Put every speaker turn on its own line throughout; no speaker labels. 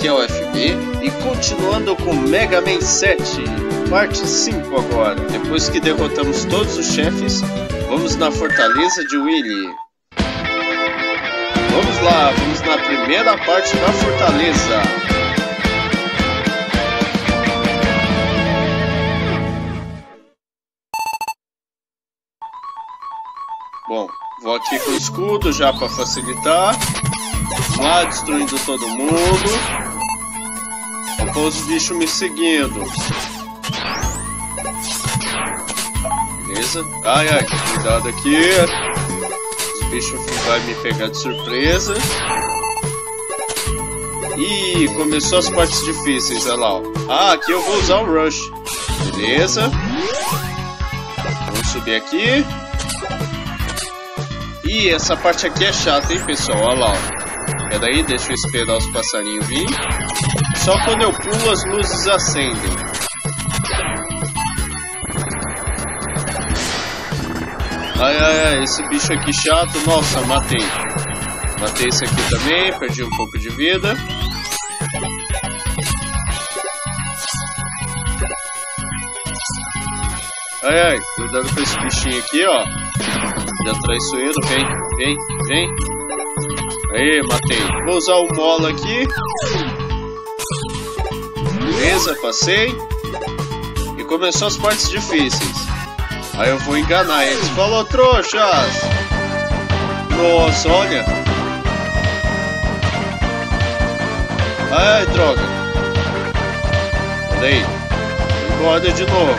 aqui é o FB e continuando com Mega Man 7, parte 5 agora. Depois que derrotamos todos os chefes, vamos na fortaleza de Willy. Vamos lá, vamos na primeira parte da fortaleza. Bom, vou aqui com o escudo já para facilitar. Vamos lá, destruindo todo mundo. Os bichos me seguindo. Beleza? Ai, ai, cuidado aqui. Os bichos vão me pegar de surpresa. Ih, começou as partes difíceis, olha lá. Ó. Ah, aqui eu vou usar o Rush. Beleza. Vamos subir aqui. Ih, essa parte aqui é chata, hein, pessoal? Olha lá, ó. Peraí, deixa eu esperar os passarinhos vir. Só quando eu pulo as luzes acendem. Ai, ai, ai, esse bicho aqui chato. Nossa, matei. Matei esse aqui também, perdi um pouco de vida. Ai, ai, cuidado com esse bichinho aqui, ó. Já traiçoeiro, vem, vem, vem. Aí, matei. Vou usar o mola aqui. Beleza, passei. E começou as partes difíceis. Aí eu vou enganar eles. Falou, trouxas! Nossa, olha. Ai, droga. Peraí. Engorda de novo.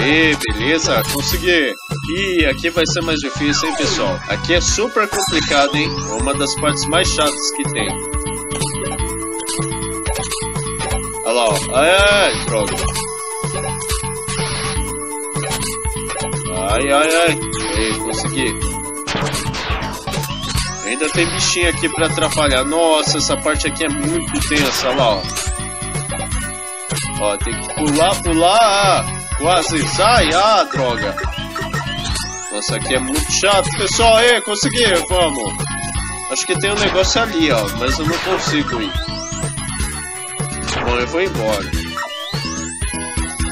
Aí, beleza, consegui. Ih, aqui vai ser mais difícil, hein, pessoal? Aqui é super complicado, hein? Uma das partes mais chatas que tem. Olha lá, ó. Ai, ai, droga. Ai, ai, ai. Aí, consegui. Ainda tem bichinho aqui pra atrapalhar. Nossa, essa parte aqui é muito tensa. Olha lá, ó. Ó, tem que pular, pular. Quase sai! Ah, droga! Nossa, aqui é muito chato, pessoal! Ei, consegui! Vamos! Acho que tem um negócio ali, ó, mas eu não consigo ir. Bom, eu vou embora.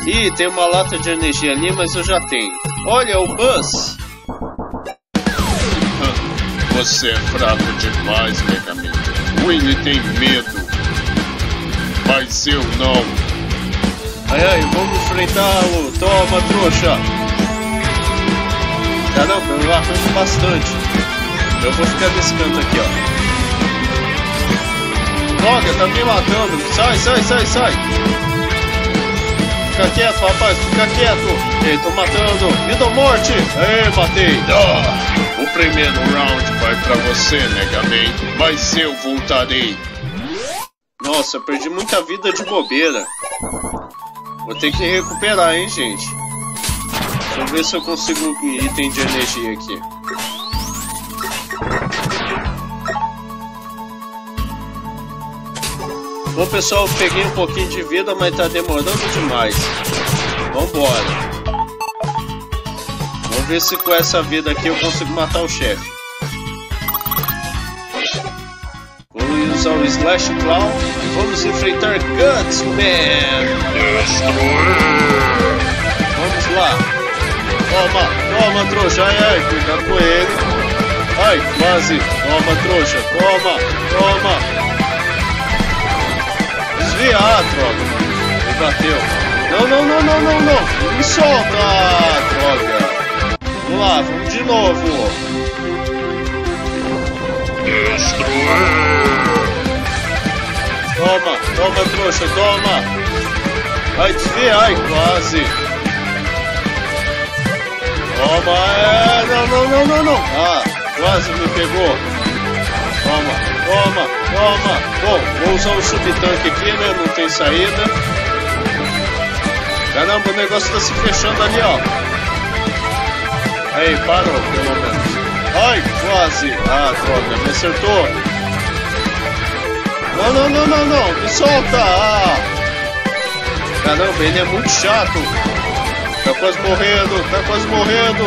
Ih, tem uma lata de energia ali, mas eu já tenho. Olha, o Buzz!
Você é fraco demais, Megaman. Willy tem medo. Mas eu não.
Ai, ai, vamos enfrentá-lo. Toma, trouxa. Caramba, eu arranco bastante. Eu vou ficar nesse canto aqui, ó. Droga, tá me matando. Sai, sai, sai, sai. Fica quieto, rapaz, fica quieto. Ei, tô matando. Me dou morte. Ei, matei.
Ah, o primeiro round vai pra você, Mega Man. Mas eu voltarei.
Nossa, perdi muita vida de bobeira. Vou ter que recuperar, hein, gente. Deixa eu ver se eu consigo item de energia aqui. Bom, pessoal, peguei um pouquinho de vida, mas tá demorando demais. Vambora. Vamos ver se com essa vida aqui eu consigo matar o chefe. Vou usar o Slash Claw e vamos enfrentar Gutsman. Vamos lá. Toma, toma, trouxa. Ai, ai, cuidado com ele. Ai, quase. Toma, trouxa. Toma, toma. Desvia, ah, droga. Me bateu. Não, não, não, não, não, não. Me solta, droga. Vamos lá, vamos de novo. Toma, toma, trouxa, toma. Ai, desvia, ai, quase. Toma, é, não, não, não, não, não. Ah, quase me pegou. Toma, toma, toma. Bom, vou usar o subtanque aqui, né? Não tem saída. Caramba, o negócio tá se fechando ali, ó. Aí, parou, pelo menos. Ai, quase. Ah, droga, me acertou. Não, não, não, não, não. Me solta. Ah. Caramba, ele é muito chato. Tá quase morrendo, tá quase morrendo.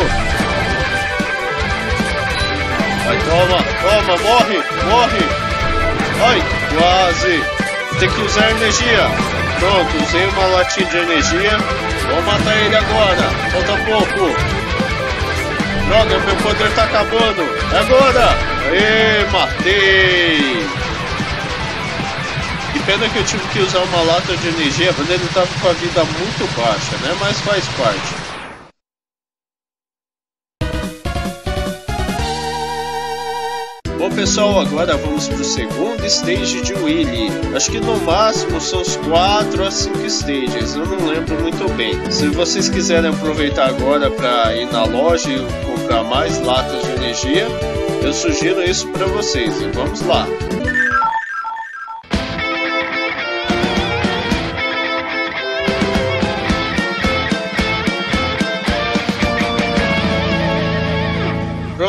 Vai, toma, toma, morre, morre. Ai, quase. Tem que usar energia. Pronto, usei uma latinha de energia. Vou matar ele agora. Falta pouco. Droga, meu poder tá acabando. Agora. Aê, matei. Pena que eu tive que usar uma lata de energia, mas ele tava com a vida muito baixa, né? Mas faz parte. Bom pessoal, agora vamos para o segundo stage de Willy. Acho que no máximo são os 4 a 5 stages, eu não lembro muito bem. Se vocês quiserem aproveitar agora para ir na loja e comprar mais latas de energia, eu sugiro isso para vocês. E vamos lá.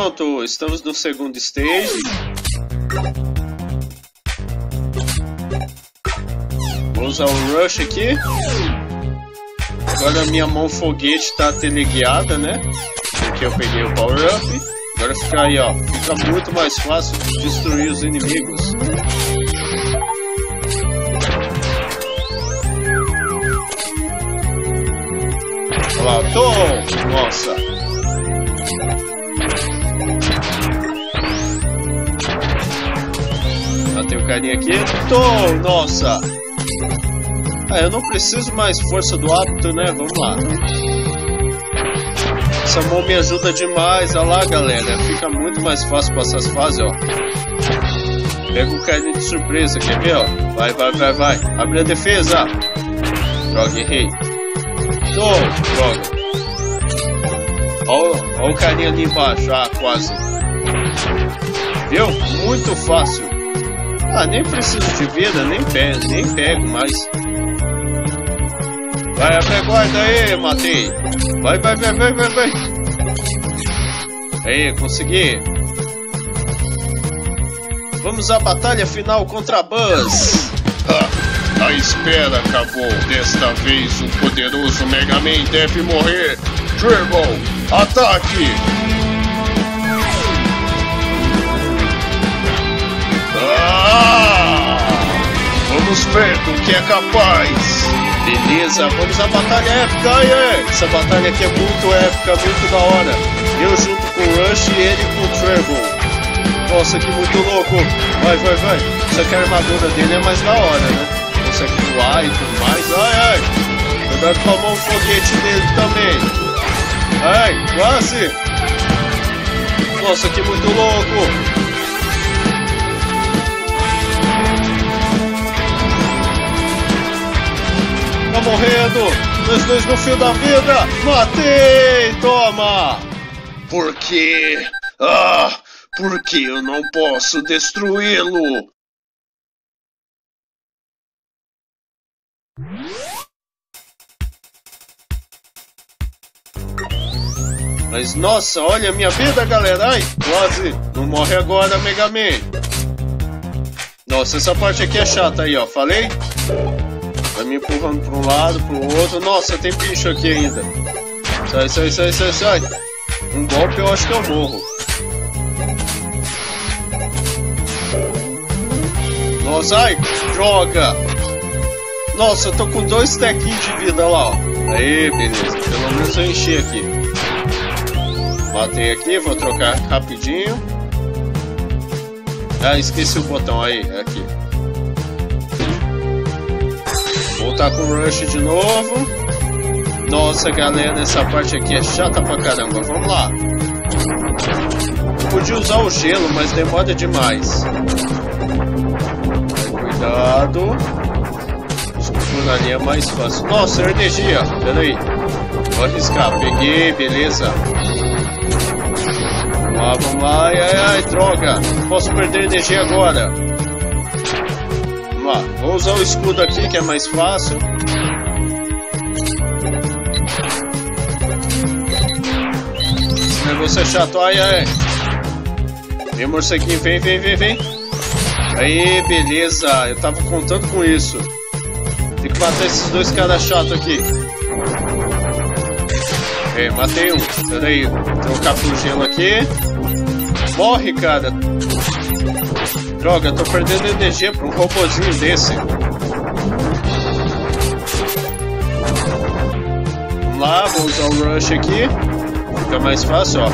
Pronto, estamos no segundo stage. Vou usar o Rush aqui. Agora minha mão foguete está teleguiada, né? Porque eu peguei o Power Up. Agora fica aí, ó. Fica muito mais fácil de destruir os inimigos. Olha lá, tô! Nossa! Carinha aqui. Tô, nossa. Ah, eu não preciso mais força do hábito, né? Vamos lá. Essa mão me ajuda demais. Olha lá, galera. Fica muito mais fácil passar as fases, ó. Pega o carinha de surpresa, quer ver, ó? Vai, vai, vai, vai. Abre a defesa. Droga, errei. Tô, droga. Olha, o carinha ali embaixo. Ah, quase. Viu? Muito fácil. Ah, nem preciso de vida, nem pego, nem pego mais. Vai, abre guarda aí, matei. Vai, vai, vai, vai, vai, vai. Aí, consegui. Vamos à batalha final contra Buzz.
Ah, a espera acabou. Desta vez o poderoso Mega Man deve morrer. Dragon, ataque! Do que é capaz.
Beleza, vamos à batalha épica, aí, Essa batalha aqui é muito épica, muito da hora. Eu junto com o Rush e ele com o Trevor. Nossa, que muito louco. Vai, vai, vai. Só que a armadura dele é mais da hora, né? Consegue voar e tudo mais. Ai, ai. Cuidado com a mão foguete dele também. Ai, quase. Nossa, que muito louco. Tá morrendo! Os dois no fio da vida! Matei! Toma!
Por quê? Ah! Por que eu não posso destruí-lo?
Mas nossa, olha a minha vida, galera! Ai, quase! Não morre agora, Mega Man! Nossa, essa parte aqui é chata aí, ó. Falei? Me empurrando para um lado, para o outro. Nossa, tem bicho aqui ainda. Sai, sai, sai, sai, sai. Um golpe eu acho que eu morro. Nossa, ai, droga. Nossa, eu tô com dois tequinhos de vida lá, ó. Aí, beleza. Pelo menos eu enchi aqui. Matei aqui, vou trocar rapidinho. Ah, esqueci o botão aí, aqui. Voltar com o Rush de novo. Nossa, galera, essa parte aqui é chata pra caramba. Vamos lá. Podia usar o gelo, mas demora demais. Cuidado. Por ali é mais fácil. Nossa, energia. Pera aí. Vou arriscar. Peguei, beleza. Vamos lá, vamos lá. Ai, ai, ai, droga. Posso perder energia agora lá. Vou usar o escudo aqui, que é mais fácil. Esse negócio é chato. Ai, ai. Vem, morceguinho. Vem, vem, vem, vem. Aí, beleza. Eu tava contando com isso. Tem que matar esses dois caras chatos aqui. É, matei um. Pera aí. Trocar pro gelo aqui. Morre, cara. Droga, tô perdendo energia pra um robôzinho desse. Vamos lá, vou usar o Rush aqui. Fica mais fácil, ó.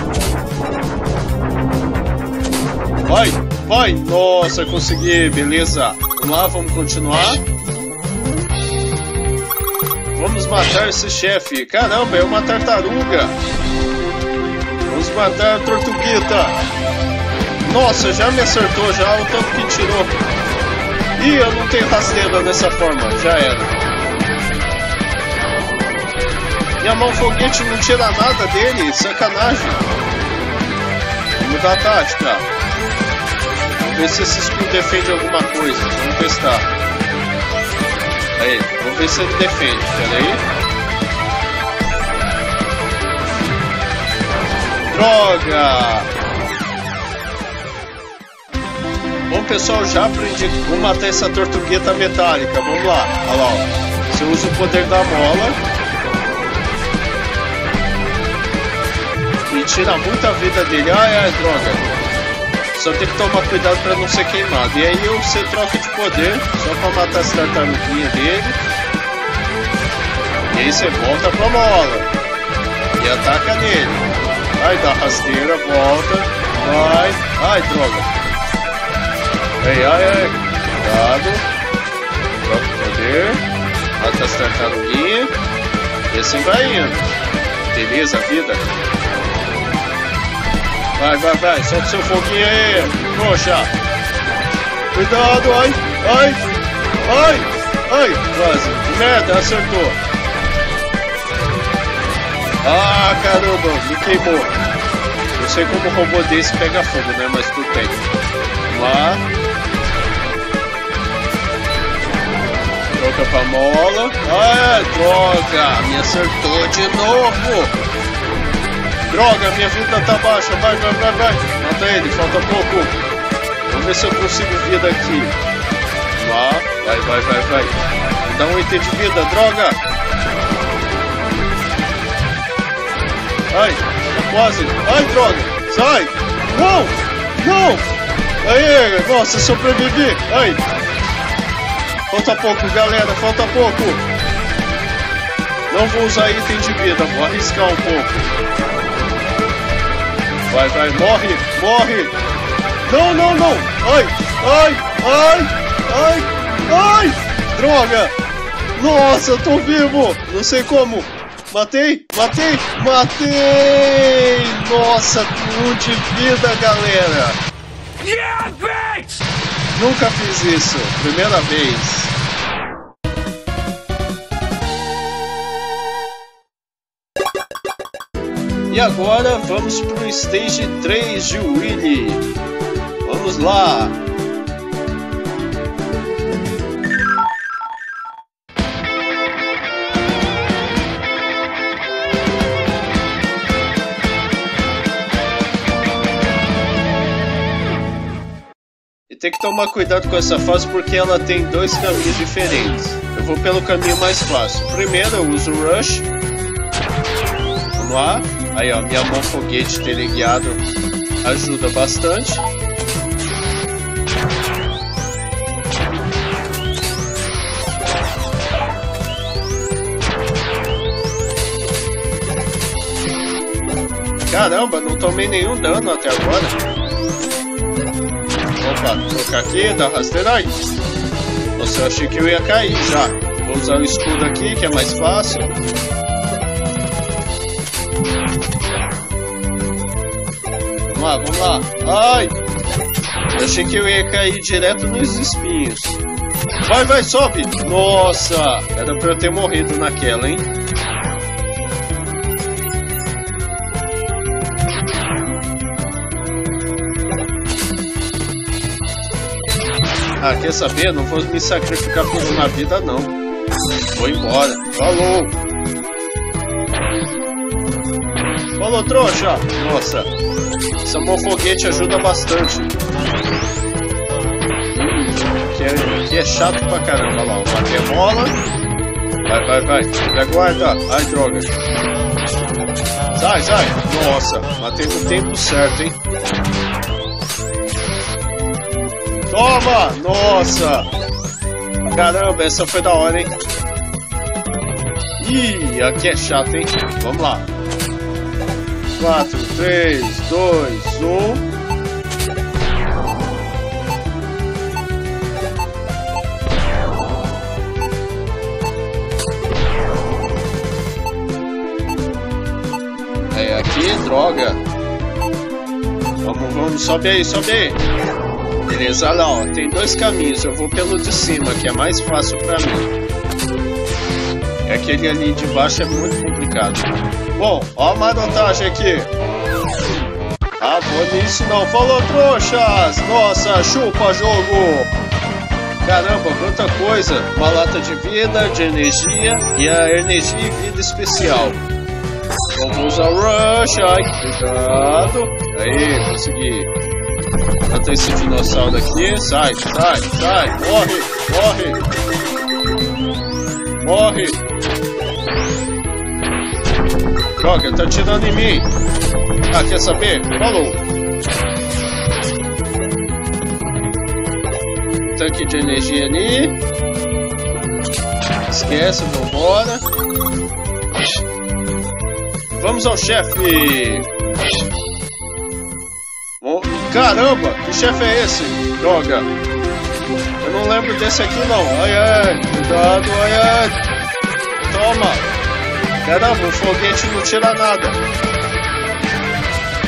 Vai, vai! Nossa, consegui, beleza. Vamos lá, vamos continuar. Vamos matar esse chefe. Caramba, é uma tartaruga. Vamos matar a tortuguita. Nossa, já me acertou já o tanto que tirou. Ih, eu não tenho rasteira dessa forma. Já era. Minha mão foguete não tira nada dele. Sacanagem. Vamos mudar a tática. Vamos ver se esse escudo defende alguma coisa. Vamos testar. Aí, vamos ver se ele defende. Pera aí. Droga! Bom, pessoal, já aprendi como matar essa tortugueta metálica. Vamos lá. Olha lá, ó. Você usa o poder da mola. E tira muita vida dele. Ai, ai, droga. Só tem que tomar cuidado para não ser queimado. E aí você troca de poder só para matar as tartaruguinhas dele. E aí você volta pra mola. E ataca nele. Ai, dá rasteira, volta. Vai. Ai, droga. Ai, ai, ai. Cuidado. Troca o poder. Mata as tartaruguinhas. E assim vai indo. Beleza, vida. Vai, vai, vai. Solta seu foguinho aí. Poxa. Cuidado, ai, ai, ai, ai. Quase. Merda, acertou. Ah, caramba, me queimou. Não sei como um robô desse pega fogo, né? Mas tudo bem. Vamos lá. Troca pra mola. Ah, droga! Me acertou de novo! Droga, minha vida tá baixa. Vai, vai, vai, vai. Mata ele, falta pouco. Vamos ver se eu consigo vida aqui. Lá. Vai, vai, vai, vai. Dá um item de vida, droga! Ai, tá quase. Ai, droga! Sai! Não! Não! Aí, nossa, sobrevivi! Ai! Falta pouco, galera, falta pouco. Não vou usar item de vida, vou arriscar um pouco. Vai, vai, morre, morre. Não, não, não. Ai, ai, ai, ai, ai. Droga. Nossa, eu tô vivo. Não sei como. Matei, matei, matei. Nossa, um de vida, galera. Yeah, bitch! Nunca fiz isso. Primeira vez. E agora vamos pro Stage 3 de Willy. Vamos lá! E tem que tomar cuidado com essa fase porque ela tem dois caminhos diferentes. Eu vou pelo caminho mais fácil. Primeiro eu uso o Rush. Aí, ó, minha mão foguete teleguiado ajuda bastante. Caramba, não tomei nenhum dano até agora. Opa, colocar aqui, dá rasteira aí. Nossa, eu achei que eu ia cair já. Vou usar o escudo aqui, que é mais fácil. Lá, vamos lá. Ai! Eu achei que eu ia cair direto nos espinhos. Vai, vai, sobe! Nossa! Era pra eu ter morrido naquela, hein? Ah, quer saber? Não vou me sacrificar por uma vida, não. Vou embora. Falou! Falou, trouxa! Nossa! Mão foguete ajuda bastante. Que é, que é chato pra caramba. Olha lá, bater bola. Vai, vai, vai. Aguarda. Ai, droga. Sai, sai. Nossa, matei no tempo certo, hein? Toma! Nossa! Caramba, essa foi da hora, hein? Ih, aqui é chato, hein? Vamos lá. 4, 3, 2, 1. É aqui, droga. Vamos, vamos, sobe aí, sobe aí. Beleza, olha lá, ó, tem dois caminhos. Eu vou pelo de cima, que é mais fácil pra mim. É aquele ali de baixo é muito complicado. Bom, ó a marotagem aqui. Ah, vou nisso não. Falou, trouxas! Nossa, chupa jogo! Caramba, quanta coisa! Uma lata de vida, de energia e a energia e vida especial. Vamos usar o Rush, ai, cuidado! Aí, consegui. Mata esse dinossauro aqui, sai, sai, sai, morre, morre! Morre! Droga, tá atirando em mim! Ah, quer saber? Falou! Tanque de energia ali. Esquece, vambora. Vamos ao chefe! Caramba! Que chefe é esse? Droga! Eu não lembro desse aqui não. Ai ai! Cuidado, ai ai! Toma! Caramba, o foguete não tira nada.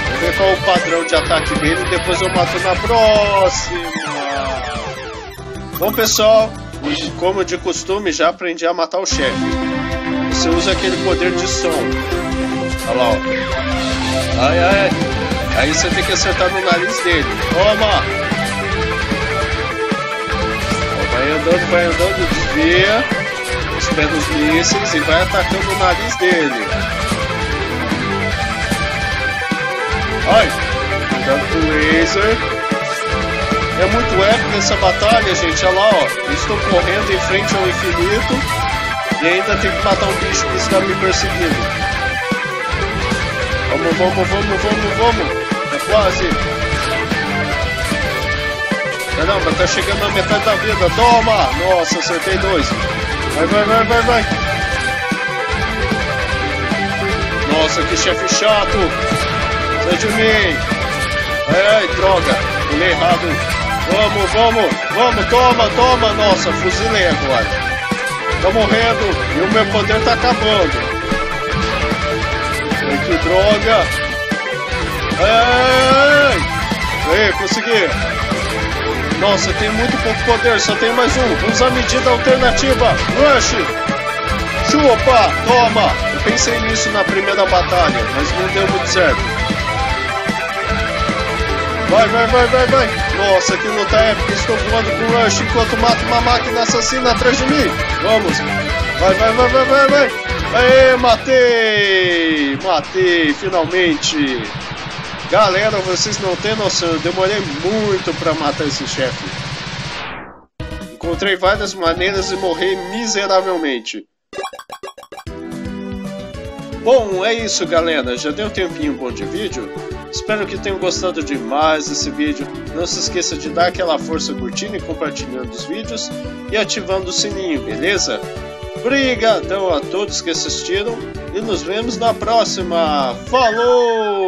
Vou ver qual é o padrão de ataque dele e depois eu mato na próxima. Bom, pessoal, como de costume, já aprendi a matar o chefe. Você usa aquele poder de som. Olha lá, ó. Ai, ai. Aí você tem que acertar no nariz dele. Toma! Vai andando, vai andando, desvia os mísseis e vai atacando o nariz dele. Ai, o laser. É muito épico essa batalha, gente. Olha lá, ó. estou correndo em frente ao infinito e ainda tenho que matar um bicho que está me perseguindo. Vamos, vamos, vamos, vamos, vamos. É quase. Caramba, tá chegando a metade da vida. Toma! Nossa, acertei dois. Vai, vai, vai, vai, vai. Nossa, que chefe chato. Sai de mim. Ai, droga. Pulei errado. Vamos, vamos, vamos, toma, toma. Nossa, fuzilei agora. Tô morrendo e o meu poder tá acabando. Ai, que droga. Ai, ai, ai. consegui. Nossa, tem muito pouco poder, só tem mais um. Usa a medida alternativa. Rush! Chupa! Toma! Eu pensei nisso na primeira batalha, mas não deu muito certo. Vai, vai, vai, vai, vai! Nossa, que luta épica! Estou voando com Rush enquanto mato uma máquina assassina atrás de mim! Vamos! Vai, vai, vai, vai, vai, vai! Aê, matei! Matei, finalmente! Galera, vocês não têm noção, eu demorei muito para matar esse chefe. Encontrei várias maneiras de morrer miseravelmente. Bom, é isso galera, já deu um tempinho bom de vídeo? Espero que tenham gostado demais desse vídeo. Não se esqueça de dar aquela força curtindo e compartilhando os vídeos e ativando o sininho, beleza? Obrigadão a todos que assistiram e nos vemos na próxima. Falou!